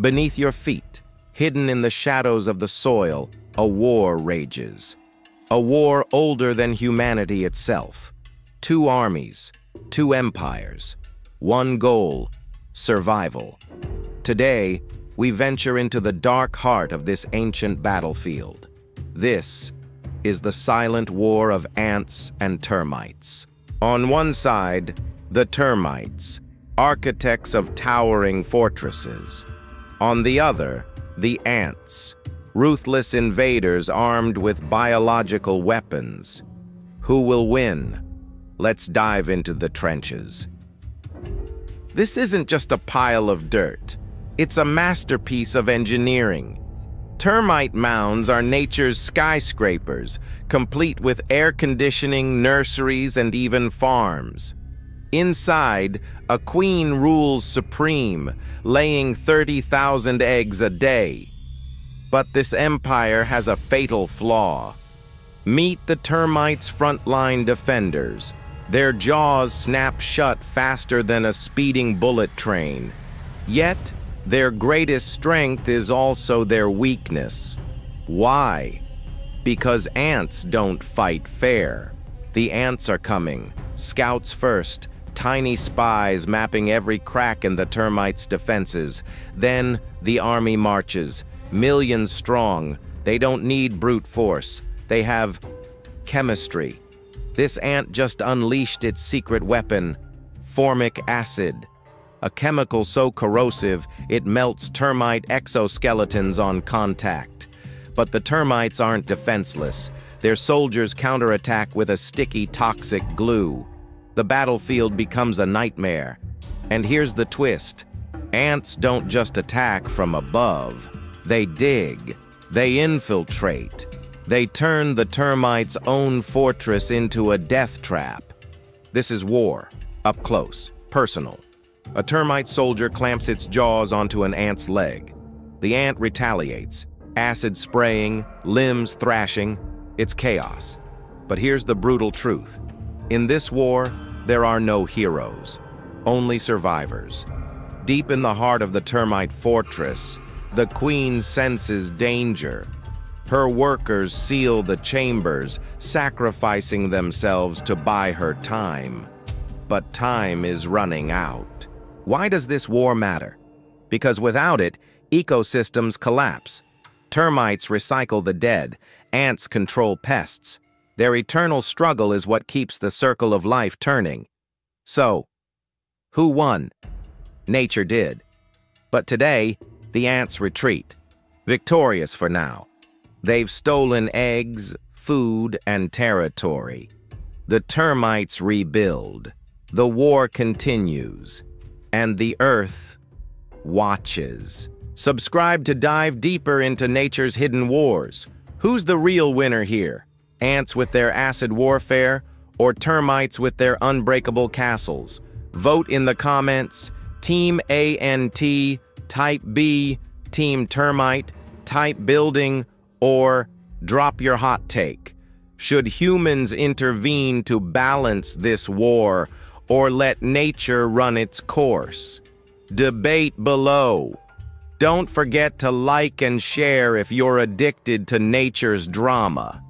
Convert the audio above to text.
Beneath your feet, hidden in the shadows of the soil, a war rages. A war older than humanity itself. Two armies, two empires, one goal, survival. Today, we venture into the dark heart of this ancient battlefield. This is the silent war of ants and termites. On one side, the termites, architects of towering fortresses. On the other, the ants, ruthless invaders armed with biological weapons. Who will win? Let's dive into the trenches. This isn't just a pile of dirt. It's a masterpiece of engineering. Termite mounds are nature's skyscrapers, complete with air conditioning, nurseries, and even farms. Inside, a queen rules supreme, laying 30,000 eggs a day. But this empire has a fatal flaw. Meet the termites' frontline defenders. Their jaws snap shut faster than a speeding bullet train. Yet, their greatest strength is also their weakness. Why? Because ants don't fight fair. The ants are coming, scouts first, tiny spies mapping every crack in the termites' defenses. Then the army marches, millions strong. They don't need brute force. They have chemistry. This ant just unleashed its secret weapon, formic acid, a chemical so corrosive it melts termite exoskeletons on contact. But the termites aren't defenseless. Their soldiers counterattack with a sticky, toxic glue. The battlefield becomes a nightmare. And here's the twist. Ants don't just attack from above. They dig, they infiltrate, they turn the termites' own fortress into a death trap. This is war, up close, personal. A termite soldier clamps its jaws onto an ant's leg. The ant retaliates, acid spraying, limbs thrashing. It's chaos. But here's the brutal truth. In this war, there are no heroes, only survivors. Deep in the heart of the termite fortress, the queen senses danger. Her workers seal the chambers, sacrificing themselves to buy her time. But time is running out. Why does this war matter? Because without it, ecosystems collapse. Termites recycle the dead, ants control pests. Their eternal struggle is what keeps the circle of life turning. So, who won? Nature did. But today, the ants retreat, victorious for now. They've stolen eggs, food, and territory. The termites rebuild. The war continues. And the earth watches. Subscribe to dive deeper into nature's hidden wars. Who's the real winner here? Ants with their acid warfare or termites with their unbreakable castles? Vote in the comments. Team ANT type B, team termite, type building, or drop your hot take. Should humans intervene to balance this war or let nature run its course? Debate below. Don't forget to like and share if you're addicted to nature's drama.